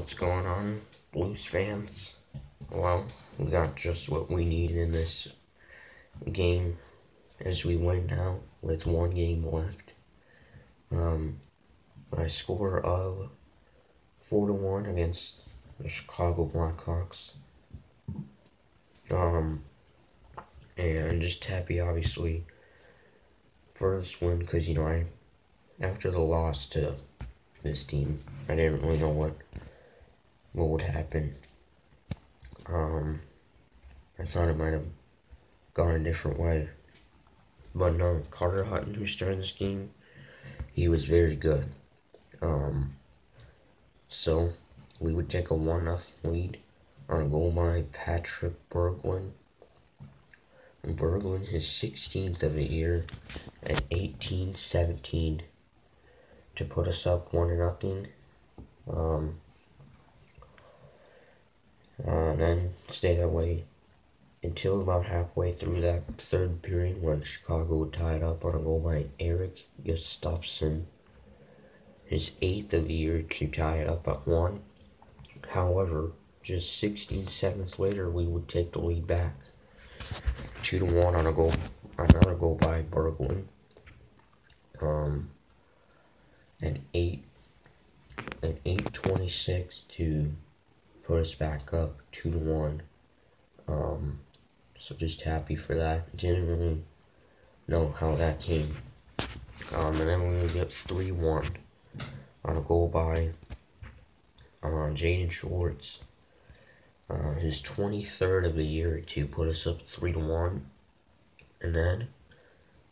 What's going on, Blues fans? Well, we got just what we need in this game as we win now with one game left. Um, my score of 4 to 1 against the Chicago Blackhawks. Um, and just happy, obviously, for this win because, you know, I, after the loss to this team. I didn't really know what what would happen. Um, I thought it might have gone a different way, but no. Carter Hutton, who started this game, he was very good. Um, so we would take a one nothing lead on a goal by Patrick Berglund. Berglund, his 16th of the year, at 18-17 to put us up one nothing. Um, uh, then stay that way until about halfway through that third period when Chicago tied up on a goal by Erik Gustafsson. His eighth of the year to tie it up at one. However, just 16 seconds later, we would take the lead back. Two to one on a goal, another goal by Berglund. Um, an eight an eight twenty six to put us back up two to one. Um, so just happy for that. Didn't really know how that came. Um, and then we get three one on a goal by uh, Jaden Schwartz. Uh, his 23rd of the year to put us up 3 to 1. And then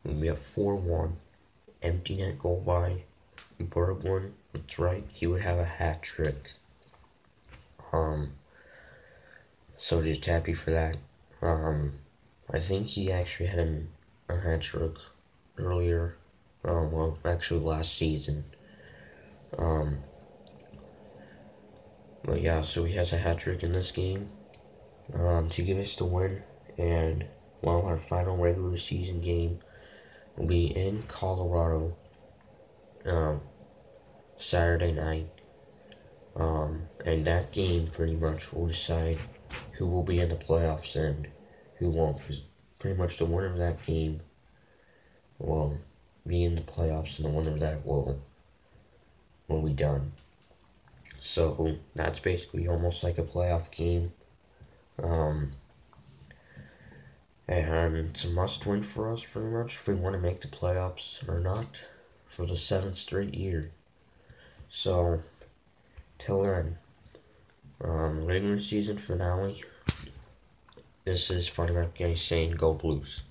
we get 4 1. Empty net goal by Berglund, that's right, he would have a hat trick. Um, so just happy for that. Um, I think he actually had an, a hat trick earlier, um, well, actually last season. Um, but yeah, so he has a hat trick in this game um, to give us the win. And, well, our final regular season game will be in Colorado um, Saturday night. Um, and that game pretty much will decide who will be in the playoffs and who won't. Because pretty much the winner of that game will be in the playoffs, and the winner of that will will be done. So that's basically almost like a playoff game. Um, and it's a must win for us, pretty much, if we want to make the playoffs or not for the seventh straight year. So, till then, um, regular season finale. This is Funny Mark Guy saying, Go Blues.